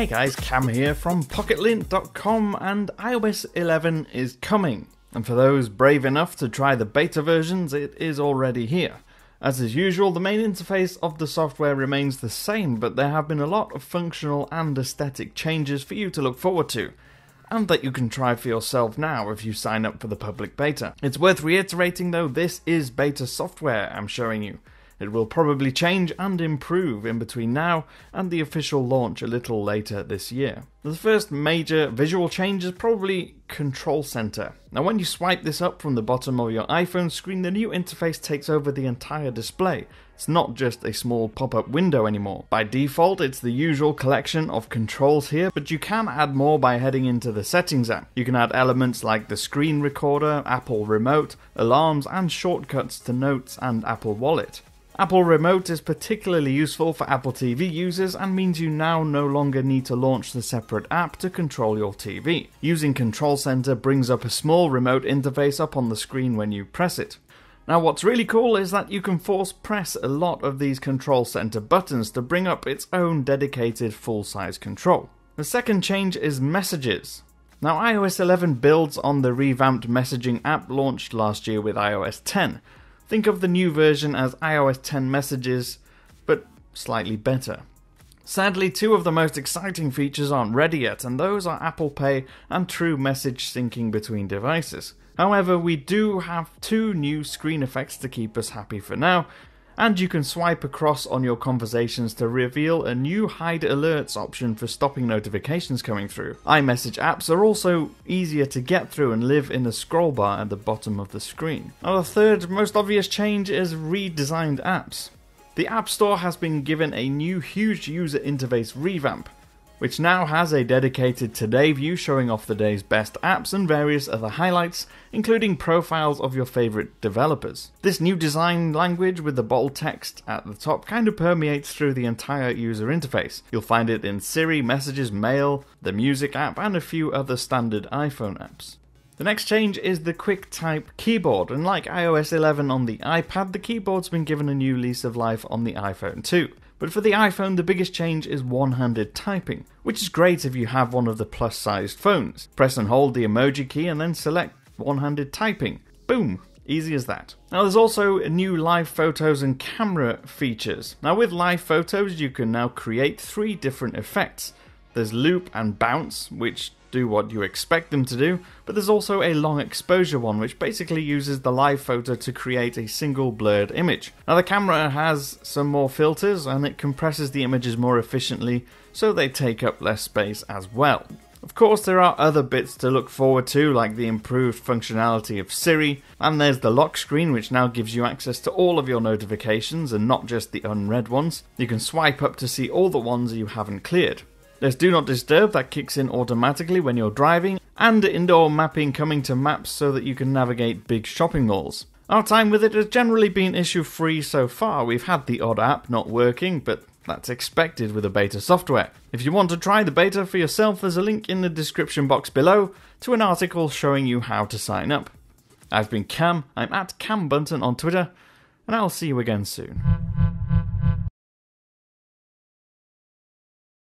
Hey guys, Cam here from PocketLint.com and iOS 11 is coming. And for those brave enough to try the beta versions, it is already here. As is usual, the main interface of the software remains the same, but there have been a lot of functional and aesthetic changes for you to look forward to, and that you can try for yourself now if you sign up for the public beta. It's worth reiterating though, this is beta software I'm showing you. It will probably change and improve in between now and the official launch a little later this year. The first major visual change is probably Control Center. Now, when you swipe this up from the bottom of your iPhone screen, the new interface takes over the entire display. It's not just a small pop up window anymore. By default, it's the usual collection of controls here, but you can add more by heading into the Settings app. You can add elements like the screen recorder, Apple Remote, alarms, and shortcuts to Notes and Apple Wallet. Apple Remote is particularly useful for Apple TV users and means you now no longer need to launch the separate app to control your TV. Using Control Center brings up a small remote interface up on the screen when you press it. Now, what's really cool is that you can force press a lot of these Control Center buttons to bring up its own dedicated full size control. The second change is Messages. Now, iOS 11 builds on the revamped messaging app launched last year with iOS 10. Think of the new version as iOS 10 messages, but slightly better. Sadly, two of the most exciting features aren't ready yet, and those are Apple Pay and true message syncing between devices. However, we do have two new screen effects to keep us happy for now, and you can swipe across on your conversations to reveal a new hide alerts option for stopping notifications coming through. iMessage apps are also easier to get through and live in the scroll bar at the bottom of the screen. Now, the third most obvious change is redesigned apps. The App Store has been given a new huge user interface revamp which now has a dedicated Today view showing off the day's best apps and various other highlights, including profiles of your favourite developers. This new design language with the bold text at the top kind of permeates through the entire user interface. You'll find it in Siri, Messages, Mail, the Music app, and a few other standard iPhone apps. The next change is the QuickType keyboard, and like iOS 11 on the iPad, the keyboard's been given a new lease of life on the iPhone too. But for the iPhone, the biggest change is one handed typing, which is great if you have one of the plus sized phones. Press and hold the emoji key and then select one handed typing. Boom! Easy as that. Now, there's also new live photos and camera features. Now, with live photos, you can now create three different effects. There's loop and bounce, which do what you expect them to do, but there's also a long exposure one, which basically uses the live photo to create a single blurred image. Now, the camera has some more filters and it compresses the images more efficiently, so they take up less space as well. Of course, there are other bits to look forward to, like the improved functionality of Siri, and there's the lock screen, which now gives you access to all of your notifications and not just the unread ones. You can swipe up to see all the ones you haven't cleared. There's Do Not Disturb that kicks in automatically when you're driving, and indoor mapping coming to maps so that you can navigate big shopping malls. Our time with it has generally been issue free so far. We've had the odd app not working, but that's expected with a beta software. If you want to try the beta for yourself, there's a link in the description box below to an article showing you how to sign up. I've been Cam, I'm at Cam Bunton on Twitter, and I'll see you again soon.